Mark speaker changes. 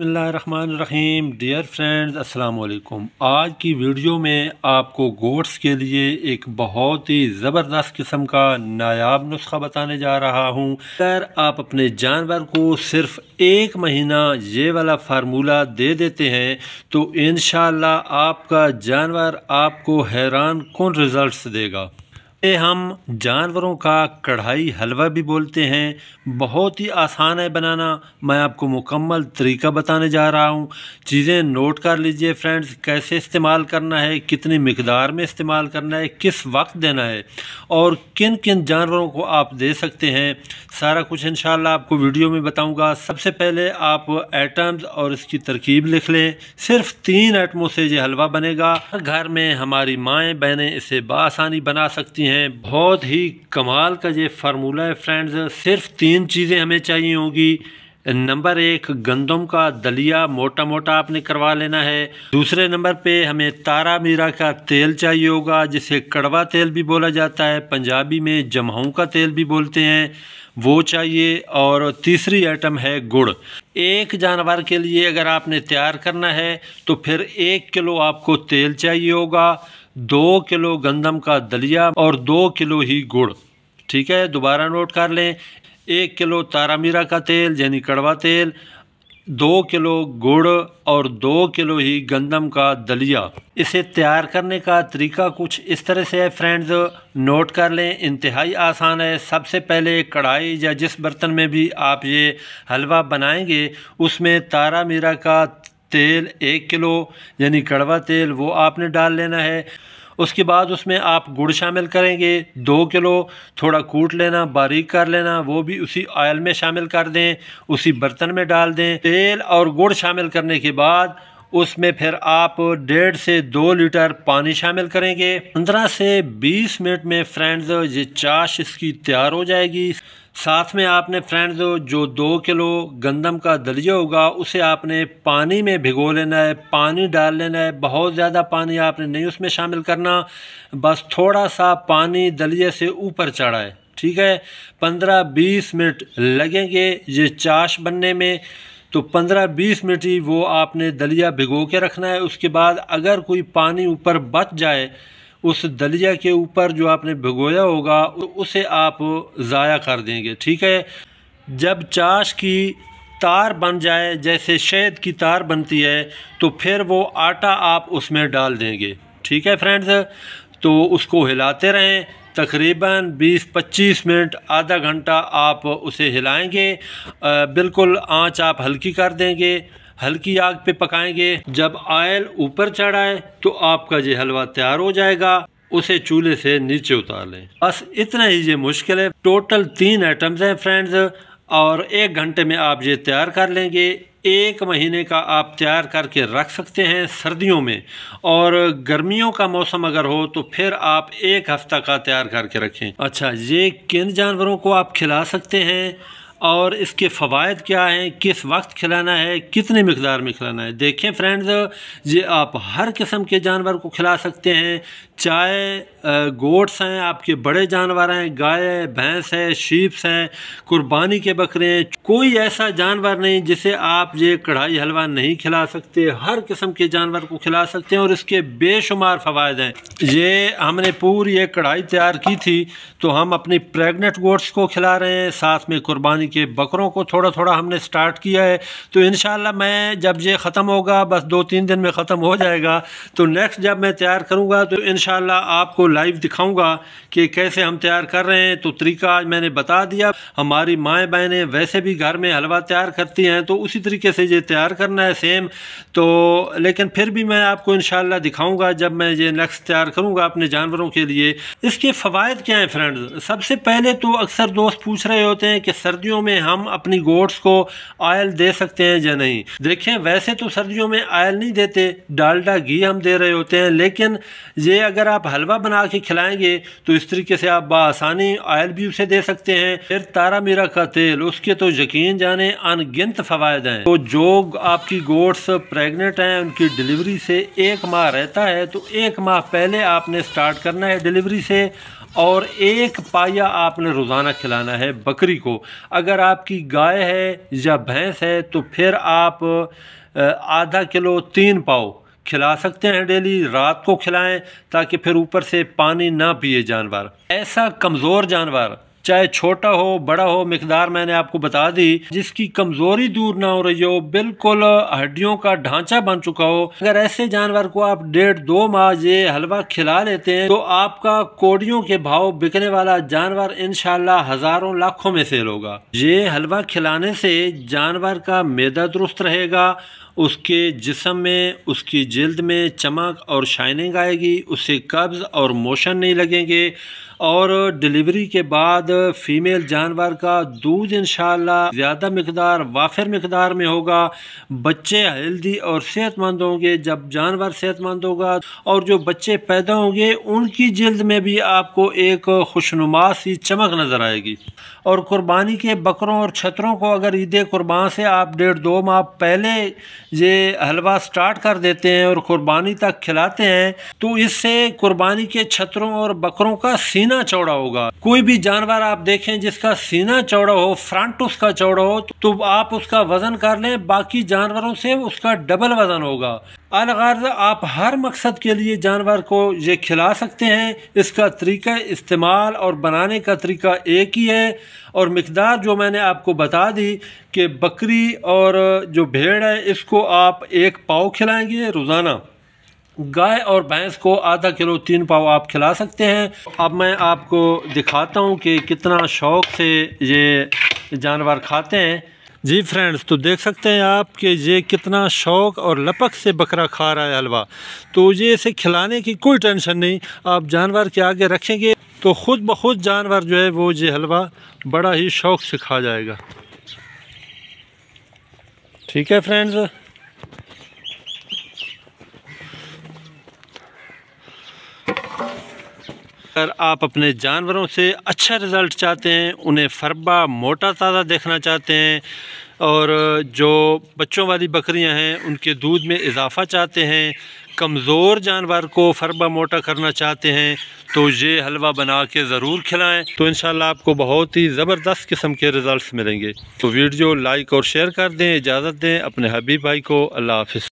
Speaker 1: बसमीम dear friends अस्सलाम वालेकुम आज की वीडियो में आपको गोट्स के लिए एक बहुत ही ज़बरदस्त किस्म का नायाब नुस्खा बताने जा रहा हूँ। अगर आप अपने जानवर को सिर्फ़ एक महीना ये वाला फार्मूला दे देते हैं तो इन आपका जानवर आपको हैरान कौन रिज़ल्ट देगा? ये हम जानवरों का कढ़ाई हलवा भी बोलते हैं, बहुत ही आसान है बनाना। मैं आपको मुकम्मल तरीका बताने जा रहा हूँ। चीज़ें नोट कर लीजिए फ्रेंड्स, कैसे इस्तेमाल करना है, कितनी मकदार में इस्तेमाल करना है, किस वक्त देना है, और किन किन जानवरों को आप दे सकते हैं। सारा कुछ इन आपको वीडियो में बताऊँगा। सबसे पहले आप आइटम्स और इसकी तरकीब लिख लें। सिर्फ़ तीन आइटमों से ये हलवा बनेगा। घर में हमारी माएँ बहनें इसे बसानी बना सकती हैं। हैं, बहुत ही कमाल का ये फार्मूला है फ्रेंड्स सिर्फ़ तीन चीज़ें हमें चाहिए होगी. नंबर एक, गंदम का दलिया मोटा मोटा आपने करवा लेना है. दूसरे नंबर पे हमें तारा मीरा का तेल चाहिए होगा, जिसे कड़वा तेल भी बोला जाता है. पंजाबी में जमाऊ का तेल भी बोलते हैं. वो चाहिए और तीसरी आइटम है गुड़. एक जानवर के लिए अगर आपने तैयार करना है तो फिर एक किलो आपको तेल चाहिए होगा. दो किलो गंदम का दलिया और दो किलो ही गुड़। ठीक है, दोबारा नोट कर लें। एक किलो तारा मीरा का तेल, यानी कड़वा तेल, दो किलो गुड़ और दो किलो ही गंदम का दलिया। इसे तैयार करने का तरीका कुछ इस तरह से है फ्रेंड्स। नोट कर लें, इंतहाई आसान है। सबसे पहले कढ़ाई या जिस बर्तन में भी आप ये हलवा बनाएँगे, उसमें तारा मीरा का तेल एक किलो, यानी कड़वा तेल वो आपने डाल लेना है। उसके बाद उसमें आप गुड़ शामिल करेंगे, दो किलो, थोड़ा कूट लेना, बारीक कर लेना, वो भी उसी ऑयल में शामिल कर दें, उसी बर्तन में डाल दें। तेल और गुड़ शामिल करने के बाद उसमें फिर आप डेढ़ से दो लीटर पानी शामिल करेंगे। पंद्रह से बीस मिनट में फ्रेंड्स, ये चाश इसकी तैयार हो जाएगी। साथ में आपने फ्रेंड्स, जो दो किलो गंदम का दलिया होगा, उसे आपने पानी में भिगो लेना है, पानी डाल लेना है। बहुत ज़्यादा पानी आपने नहीं उसमें शामिल करना। बस थोड़ा सा पानी दलिए से ऊपर चढ़ा है ठीक है? पंद्रह बीस मिनट लगेंगे ये चाश बनने में। तो पंद्रह बीस मिनट ही वो आपने दलिया भिगो के रखना है। उसके बाद अगर कोई पानी ऊपर बच जाए, उस दलिया के ऊपर जो आपने भिगोया होगा उसे आप ज़ाया कर देंगे, ठीक है? जब चाश की तार बन जाए, जैसे शहद की तार बनती है तो फिर वो आटा आप उसमें डाल देंगे, ठीक है फ्रेंड्स? तो उसको हिलाते रहें। तकरीबन 20-25 मिनट, आधा घंटा आप उसे हिलाएँगे। बिल्कुल आँच आप हल्की कर देंगे, हल्की आग पे पकाएँगे। जब आयल ऊपर चढ़ाए तो आपका ये हलवा तैयार हो जाएगा। उसे चूल्हे से नीचे उतार लें। बस इतना ही ये मुश्किल है। टोटल तीन आइटम्स हैं फ्रेंड्स, और एक घंटे में आप ये तैयार कर लेंगे। एक महीने का आप तैयार करके रख सकते हैं सर्दियों में। और गर्मियों का मौसम अगर हो तो फिर आप एक हफ़्ता का तैयार करके रखें। अच्छा ये किन जानवरों को आप खिला सकते हैं। और इसके फ़वाद क्या हैं, किस वक्त खिलाना है, कितने मकदार में खिलाना है। देखें फ्रेंड्स ये आप हर किस्म के जानवर को खिला सकते हैं, चाहे गोट्स हैं, आपके बड़े जानवर हैं, गाय है, भैंस है शीप्स हैं, कुर्बानी के बकरे हैं, कोई ऐसा जानवर नहीं जिसे आप ये कढ़ाई हलवा नहीं खिला सकते। हर किस्म के जानवर को खिला सकते हैं और इसके बेशुमार फ़वाद हैं। ये हमने पूरी एक कढ़ाई तैयार की थी तो हम अपनी प्रेगनेंट गोट्स को खिला रहे हैं, साथ में कुर्बानी के बकरों को थोड़ा थोड़ा हमने स्टार्ट किया है तो इन मैं जब ये ख़त्म होगा, बस दो तीन दिन में ख़त्म हो जाएगा तो नेक्स्ट जब मैं तैयार करूँगा तो इन आपको लाइव दिखाऊँगा कि कैसे हम तैयार कर रहे हैं। तो तरीका आज मैंने बता दिया, हमारी माएँ बहनें वैसे भी घर में हलवा तैयार करती हैं तो उसी तरीके से ये तैयार करना है सेम तो लेकिन फिर भी मैं आपको इन दिखाऊँगा जब मैं ये नेक्स्ट तैयार करूँगा अपने जानवरों के लिए। इसके फ़वाद क्या हैं फ्रेंड्स सबसे पहले तो अक्सर दोस्त पूछ रहे होते हैं कि सर्दियों सर्दियों में हम अपनी गोट्स को ऑयल दे सकते हैं या नहीं? देखें, वैसे तो सर्दियों में ऑयल नहीं देते, डालडा घी हम दे रहे होते हैं, लेकिन ये अगर आप हलवा बना के खिलाएँगे तो इस तरीके से आप बसानी ऑयल भी उसे दे सकते हैं। फिर तारा मीरा का तेल, उसके तो यकीन जाने अनगिनत फ़वाद हैं। तो जो आपकी गोट्स प्रेगनेंट हैं, उनकी डिलीवरी से एक माह रहता है तो एक माह पहले आपने स्टार्ट करना है डिलीवरी से। और एक पाया आपने रोज़ाना खिलाना है बकरी को। अगर आपकी गाय है या भैंस है तो फिर आप आधा किलो तीन पाओ खिला सकते हैं डेली, रात को खिलाएँ ताकि फिर ऊपर से पानी ना पिए जानवर। ऐसा कमज़ोर जानवर चाहे छोटा हो, बड़ा हो, मकदार मैंने आपको बता दी, जिसकी कमज़ोरी दूर ना हो रही हो, बिल्कुल हड्डियों का ढांचा बन चुका हो। अगर ऐसे जानवर को आप डेढ़ दो माह ये हलवा खिला लेते हैं तो आपका कोडियों के भाव बिकने वाला जानवर इनशाला हज़ारों लाखों में सेल होगा। ये हलवा खिलाने से जानवर का मैदा दुरुस्त रहेगा, उसके जिसम में, उसकी जल्द में चमक और शाइनिंग आएगी उससे कब्ज़ और मोशन नहीं लगेंगे। और डिलीवरी के बाद फीमेल जानवर का दूध इन ज़्यादा मकदार, वाफिर मकदार में होगा। बच्चे हेल्दी और सेहतमंद होंगे। जब जानवर सेहतमंद होगा और जो बच्चे पैदा होंगे, उनकी जल्द में भी आपको एक खुशनुमा सी चमक नज़र आएगी। और कुर्बानी के बकरों और छतरों को अगर ईद कुर्बान से आप डेढ़ दो माह पहले ये हलवा स्टार्ट कर देते हैं और कुर्बानी तक खिलाते हैं तो इससे कुर्बानी के छतरों और बकरों का सीन सीना चौड़ा होगा। कोई भी जानवर आप देखें जिसका सीना चौड़ा हो फ्रंट उसका चौड़ा हो तो आप उसका वज़न कर लें, बाकी जानवरों से उसका डबल वज़न होगा। अलगर्ज, आप हर मकसद के लिए जानवर को ये खिला सकते हैं। इसका तरीका इस्तेमाल और बनाने का तरीका एक ही है। और मकदार जो मैंने आपको बता दी कि बकरी और जो भेड़ है, इसको आप एक पाव खिलाएँगे रोज़ाना। गाय और भैंस को आधा किलो तीन पाव आप खिला सकते हैं। अब मैं आपको दिखाता हूँ कि कितना शौक़ से ये जानवर खाते हैं। जी फ्रेंड्स तो देख सकते हैं आप कि ये कितना शौक़ और लपक से बकरा खा रहा है हलवा। तो ये इसे खिलाने की कोई टेंशन नहीं, आप जानवर के आगे रखेंगे तो ख़ुद ब खुद जानवर जो है वो ये हलवा बड़ा ही शौक़ से खा जाएगा। ठीक है फ्रेंड्स? अगर आप अपने जानवरों से अच्छा रिज़ल्ट चाहते हैं, उन्हें फरबा मोटा ताज़ा देखना चाहते हैं, और जो बच्चों वाली बकरियाँ हैं, उनके दूध में इजाफ़ा चाहते हैं, कमज़ोर जानवर को फरबा मोटा करना चाहते हैं तो ये हलवा बना के ज़रूर खिलाएँ। तो इन आपको बहुत ही ज़बरदस्त किस्म के रिज़ल्ट मिलेंगे। तो वीडियो लाइक और शेयर कर दें, इजाज़त दें अपने हबीब भाई को, अल्लाह हाफिज़।